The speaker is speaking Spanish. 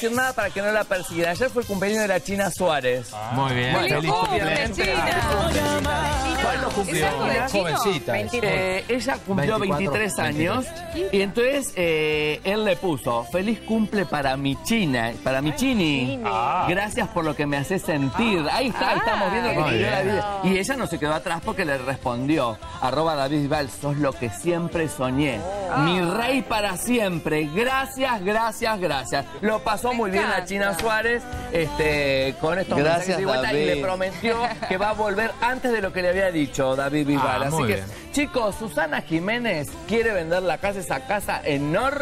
decir nada para que no la persiguieran. Ayer fue el cumpleaños de la China Suárez. Muy bien. Bueno, feliz cumpleaños. ¿Cuándo cumplió? Jovencita. 23. Eh, ella cumplió 24, 23 años y entonces eh, él le puso feliz cumple para mi China, para mi Chini. Ah. Gracias por lo que me hace sentir. Ahí está, ahí estamos viendo que escribió la vida. Y ella no se quedó atrás porque le respondió, arroba David Val, sos lo que siempre soñé. Mi rey para siempre. Gracias, gracias, gracias. Lo pasó muy bien la. China Suárez este, con estos Gracias, mensajes de vuelta y David. le prometió que va a volver antes de lo que le había dicho David Bisbal. Ah, Así que, bien. chicos, Susana Jiménez quiere vender la casa, esa casa enorme.